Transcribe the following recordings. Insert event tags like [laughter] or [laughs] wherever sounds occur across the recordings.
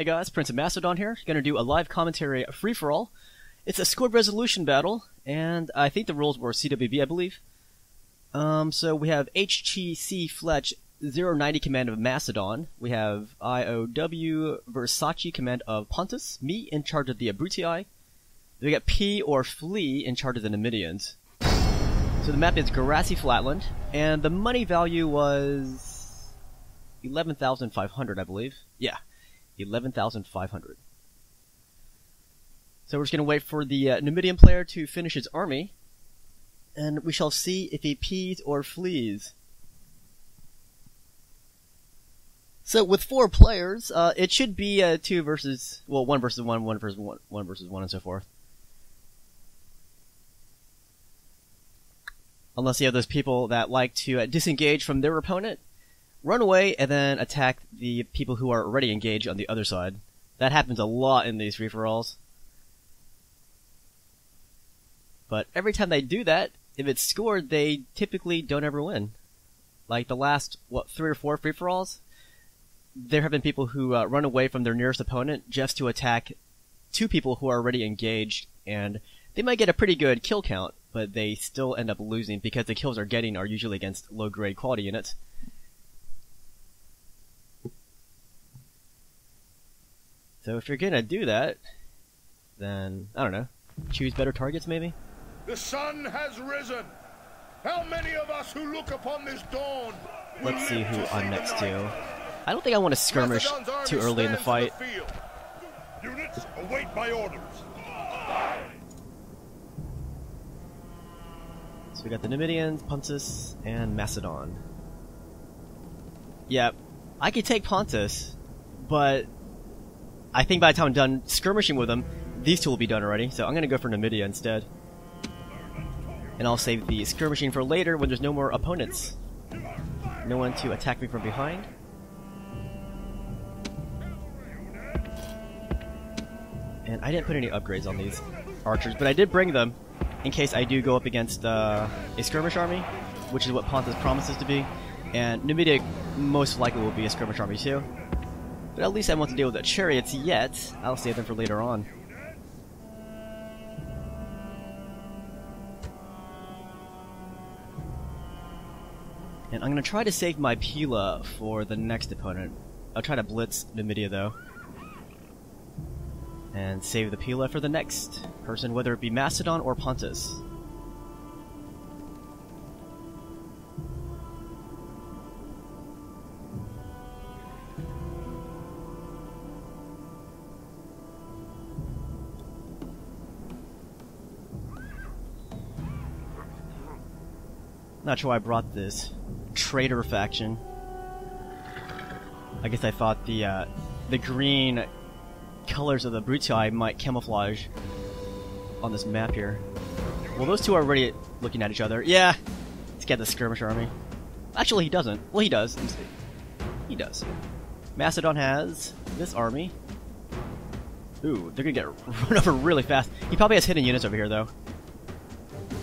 Hey guys, Prince of Macedon here. Gonna do a live commentary free for all. It's a scored resolution battle, and I think the rules were CWB, I believe. Um, so we have HTC Fletch 090 command of Macedon. We have IOW Versace command of Pontus. Me in charge of the Abrutii. We got Pee or flee in charge of the Numidians. So the map is Grassy Flatland, and the money value was 11,500, I believe. Yeah, 11,500. So we're just going to wait for the uh, Numidian player to finish his army, and we shall see if he pees or flees. So with four players, uh, it should be uh, two versus well, one versus one, one versus one, one versus one, and so forth. Unless you have those people that like to uh, disengage from their opponent, run away, and then attack the people who are already engaged on the other side. That happens a lot in these free-for-alls. But every time they do that, if it's scored, they typically don't ever win. Like the last, what, three or four free-for-alls? There have been people who uh, run away from their nearest opponent just to attack two people who are already engaged, and they might get a pretty good kill count, but they still end up losing because the kills they're getting are usually against low-grade quality units. So if you're gonna do that, then, I don't know, choose better targets maybe? The sun has risen. How many of us who look upon this dawn Let's see who I'm next to. I don't think I want to skirmish too early in the fight. field. Units, await my orders. So we got the Numidians, Pontus, and Macedon. Yeah, I could take Pontus, but I think by the time I'm done skirmishing with them, these two will be done already, so I'm gonna go for Numidia instead. And I'll save the skirmishing for later when there's no more opponents. No one to attack me from behind. And I didn't put any upgrades on these archers, but I did bring them in case I do go up against uh, a skirmish army, which is what Pontus promises to be. And Numidia most likely will be a skirmish army too. But at least I won't to deal with the chariots yet. I'll save them for later on. And I'm gonna try to save my Pila for the next opponent. I'll try to blitz Numidia though. And save the Pila for the next person, whether it be Macedon or Pontus. Not sure why I brought this traitor faction. I guess I thought the uh, the green colors of the Brutii might camouflage on this map here. Well, those two are already looking at each other. Yeah, let's get the skirmish army. Actually, he doesn't. Well, he does. He does. Macedon has this army. Ooh, they're gonna get [laughs] run over really fast. He probably has hidden units over here, though.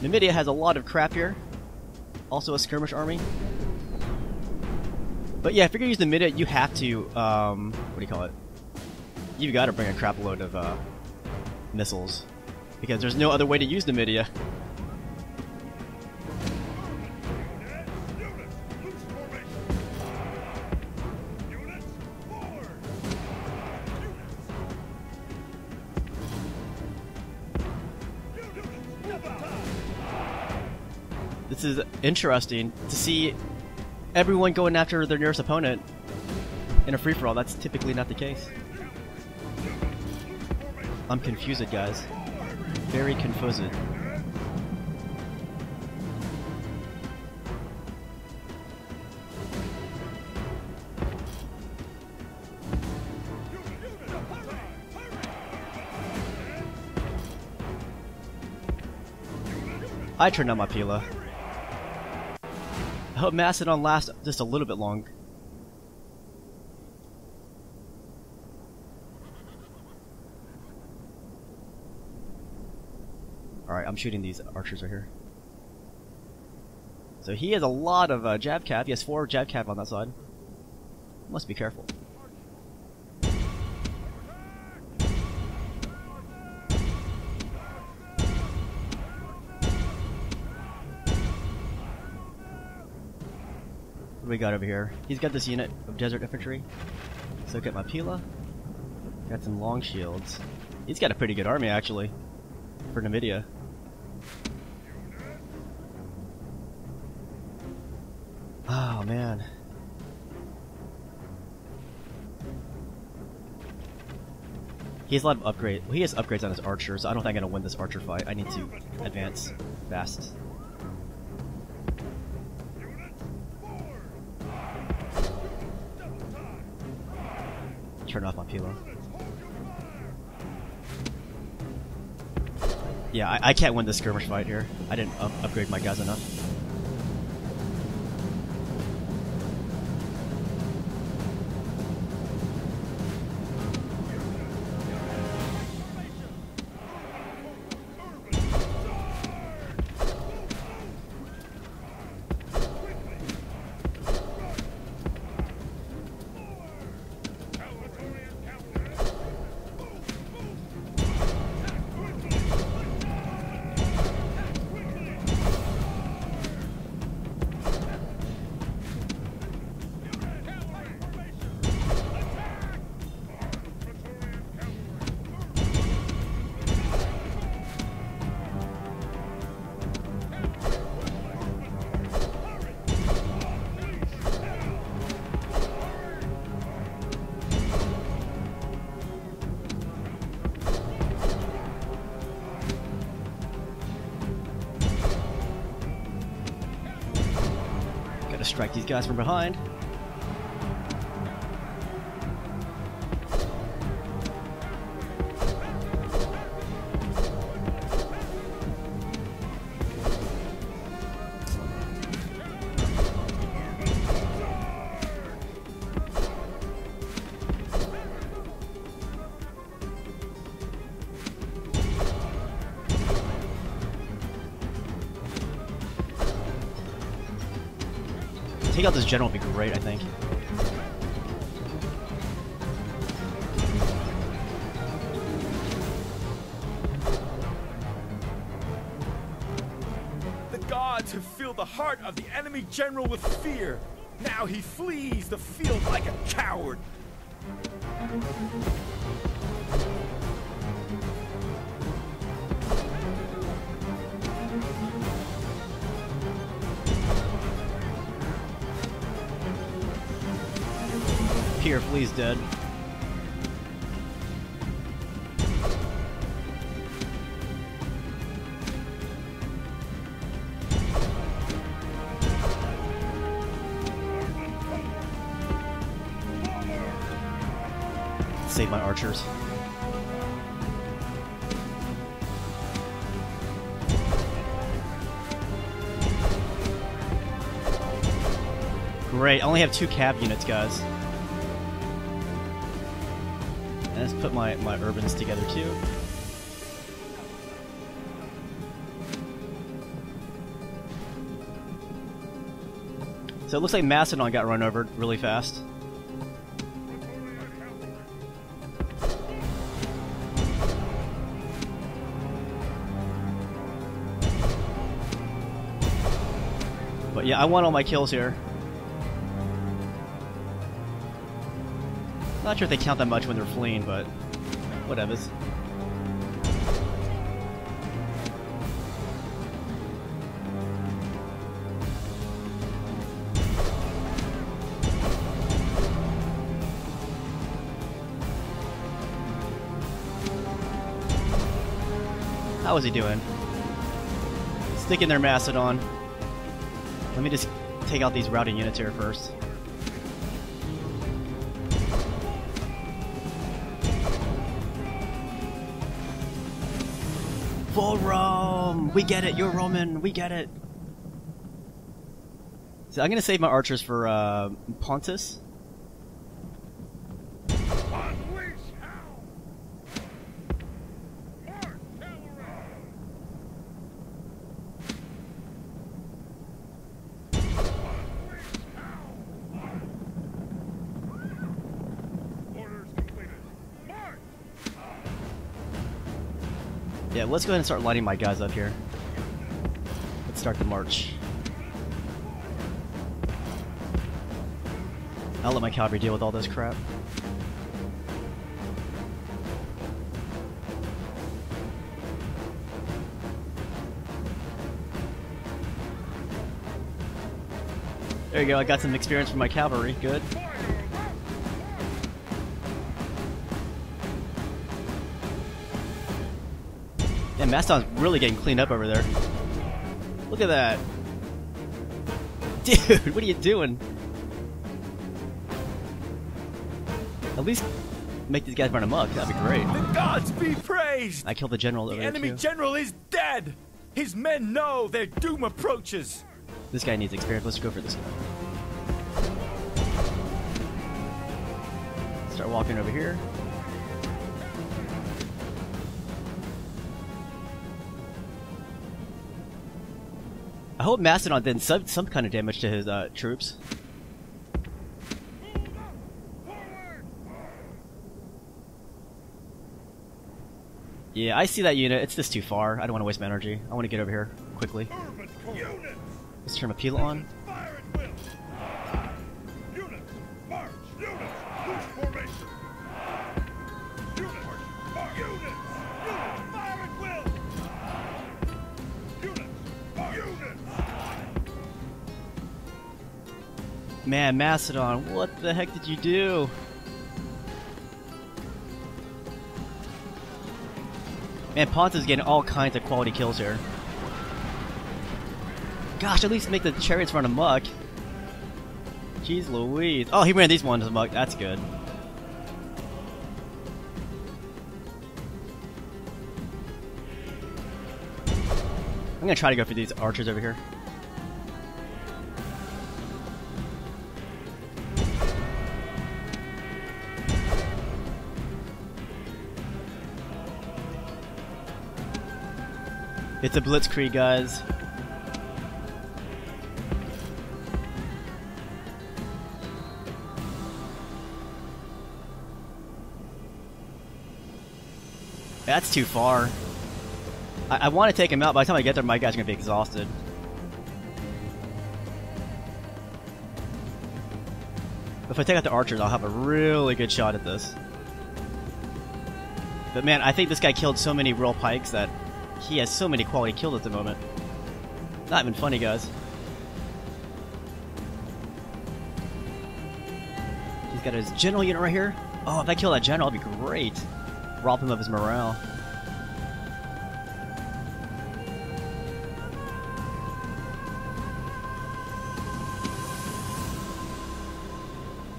Numidia has a lot of crap here. Also a skirmish army. But yeah, if you're gonna use Numidia, you have to, um, what do you call it? You've got to bring a crap load of, uh, missiles. Because there's no other way to use Numidia. [laughs] interesting to see everyone going after their nearest opponent in a free-for-all. That's typically not the case. I'm confused, guys. Very confused. I turned on my Pila. Hope Macedon lasts just a little bit long. Alright, I'm shooting these archers right here. So he has a lot of uh, jav cav. He has four jav cav on that side. Must be careful. Do we got over here? He's got this unit of desert infantry. So get my Pila. Got some long shields. He's got a pretty good army actually. For Numidia. Oh man. He has a lot of upgrades. Well, he has upgrades on his archers. I don't think I'm gonna win this archer fight. I need to advance fast. Turn off my pilo. Yeah, I, I can't win this skirmish fight here. I didn't up upgrade my guys enough. Strike these guys from behind. Take out this general would be great, I think. The gods have filled the heart of the enemy general with fear. Now he flees the field like a coward. Flea's dead. Save my archers. Great, I only have two cab units, guys. Let's put my, my urbans together too. So it looks like Macedon got run over really fast. But yeah, I want all my kills here. Not sure if they count that much when they're fleeing, but whatevers. How is he doing? Sticking there Macedon. Let me just take out these routing units here first. Full Rome! We get it, you're Roman, we get it! So I'm gonna save my archers for uh, Pontus. Unleash hell! March, cavalry! Unleash hell! Orders completed. March! Let's go ahead and start lighting my guys up here. Let's start the march. I'll let my cavalry deal with all this crap. There you go, I got some experience from my cavalry. Good. Yeah, Macedon's really getting cleaned up over there. Look at that. Dude, [laughs] what are you doing? At least make these guys run amok. That'd be great. The gods be praised! I killed the general over The enemy general is dead! His men know their doom approaches! This guy needs experience. Let's go for this guy. Start walking over here. I hope Macedon did some, some kind of damage to his uh, troops. Yeah, I see that unit. It's just too far. I don't want to waste my energy. I want to get over here quickly. Let's turn my peel on. Man, Macedon, what the heck did you do? Man, Ponta's getting all kinds of quality kills here. Gosh, at least make the chariots run amok. Jeez Louise. Oh, he ran these ones amok. That's good. I'm gonna try to go for these archers over here. It's a blitzkrieg, guys. That's too far. I, I want to take him out. By the time I get there, my guys are gonna be exhausted. If I take out the archers, I'll have a really good shot at this. But man, I think this guy killed so many real pikes that he has so many quality kills at the moment. Not even funny, guys. He's got his general unit right here. Oh, if I kill that general, that'd be great. Rob him of his morale.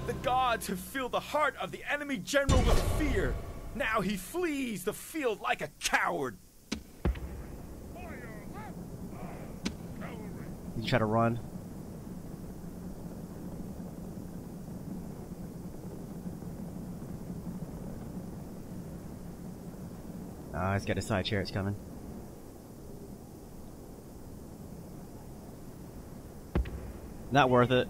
The gods have filled the heart of the enemy general with fear. Now he flees the field like a coward. Fire left! Cavalry! You try to run. Ah, he's got a side chair. It's coming. Not worth it.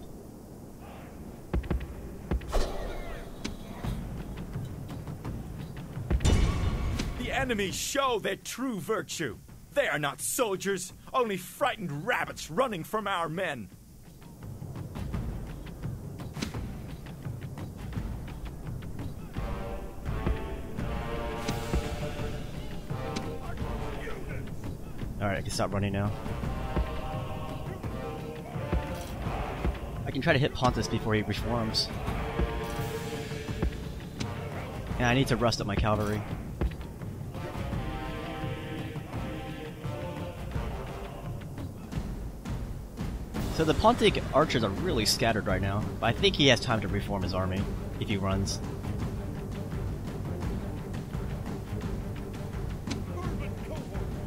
The enemy show their true virtue. They are not soldiers, only frightened rabbits running from our men. Alright, I can stop running now. I can try to hit Pontus before he reforms. And I need to rust up my cavalry. So the Pontic archers are really scattered right now, but I think he has time to reform his army if he runs.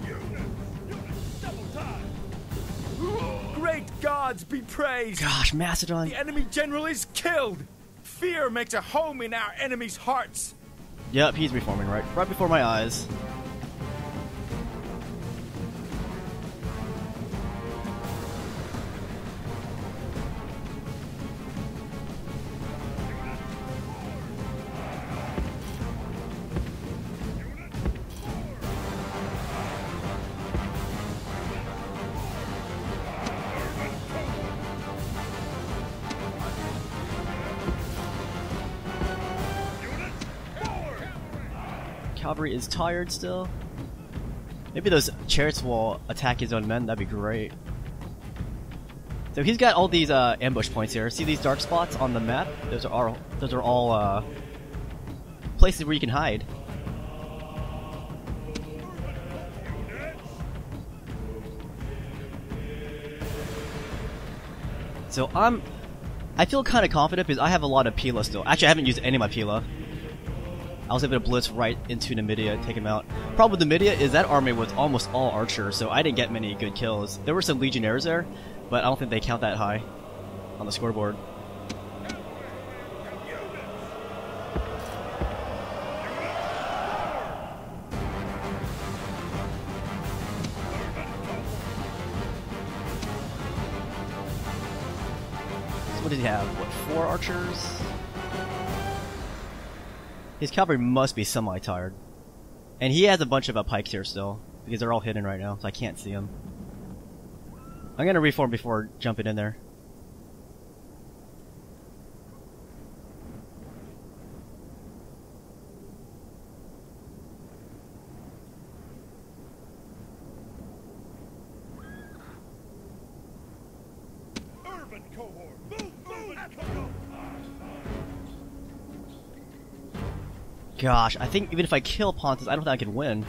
Units! Units! Double time! Great gods be praised! Gosh, Macedon! The enemy general is killed! Fear makes a home in our enemies' hearts! Yep, he's reforming right right before my eyes. Cavalry is tired still. Maybe those chariots will attack his own men. That'd be great. So he's got all these uh, ambush points here. See these dark spots on the map? Those are all, those are all uh, places where you can hide. So I'm, I feel kind of confident because I have a lot of Pila still. Actually, I haven't used any of my Pila. I was able to blitz right into Numidia, take him out. Problem with Numidia is that army was almost all archers, so I didn't get many good kills. There were some legionnaires there, but I don't think they count that high on the scoreboard. So what did he have? What, four archers? His cavalry must be semi-tired. And he has a bunch of uh, pikes here still, because they're all hidden right now, so I can't see them. I'm gonna reform before jumping in there. Urban cohort. Move, move, Gosh, I think even if I kill Pontus, I don't think I can win.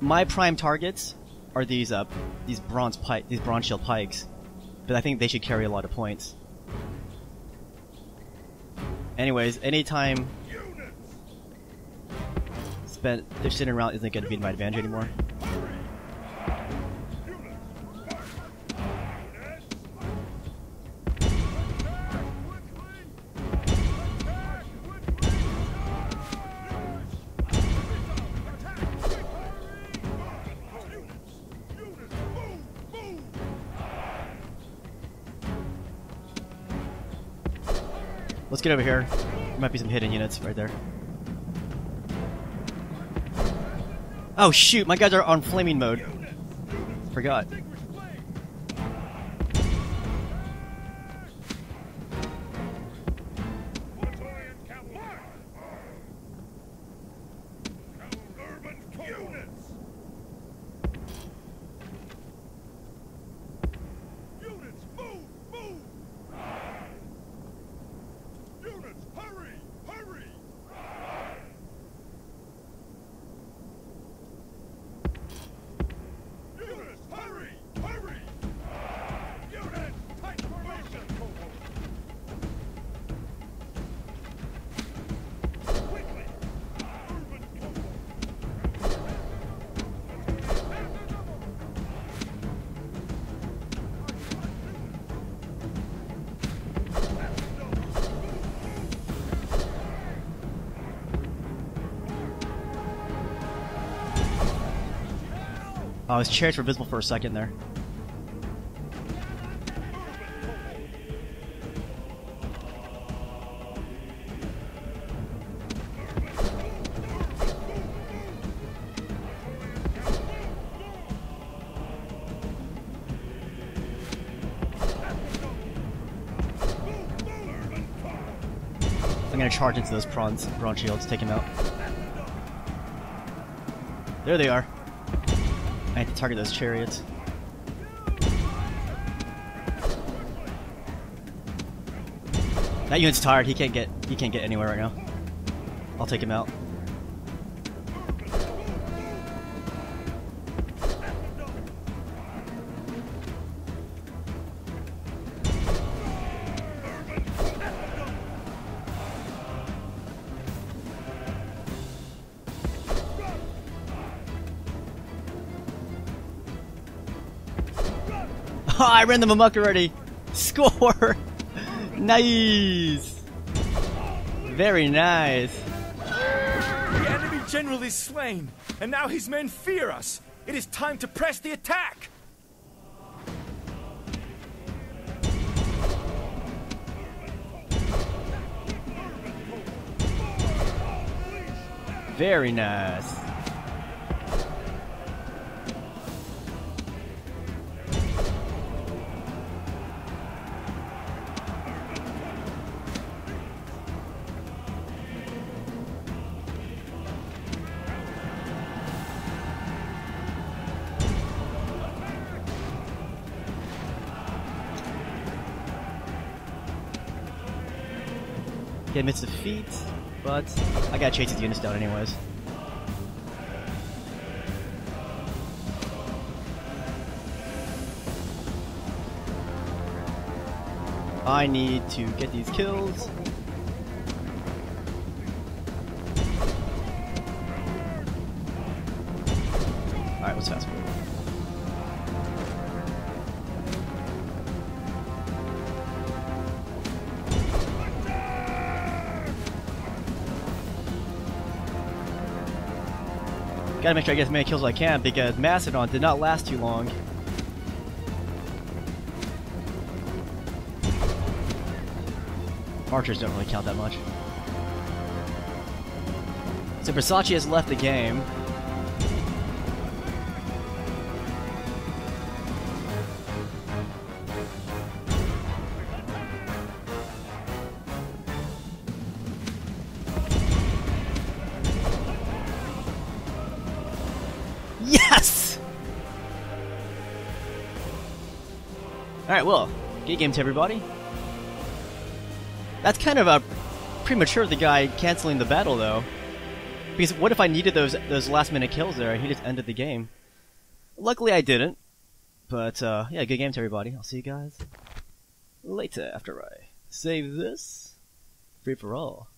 My prime targets are these uh these bronze pike these bronze shield pikes, but I think they should carry a lot of points. Anyways, anytime spent they're sitting around isn't going to be to my advantage anymore. Let's get over here. There might be some hidden units right there. Oh shoot, my guys are on flaming mode. Forgot. Oh, his chariots were visible for a second there. I'm gonna charge into those prawns, bronze shields, take him out. There they are. I have to target those chariots. That unit's tired. He can't get he can't get anywhere right now. I'll take him out. I ran them amok already. Score. nice. Very nice. The enemy general is slain, and now his men fear us. It is time to press the attack. Very nice. He admits defeat, but I gotta chase his units down anyways. I need to get these kills. Alright, let's fast forward. Gotta make sure I get as many kills as I can because Macedon did not last too long. Archers don't really count that much. So Versace has left the game. Alright, well, good game to everybody. That's kind of a premature, the guy canceling the battle, though. Because what if I needed those those last minute kills there and he just ended the game? Luckily I didn't. But, uh, yeah, good game to everybody. I'll see you guys later after I save this. Free for all.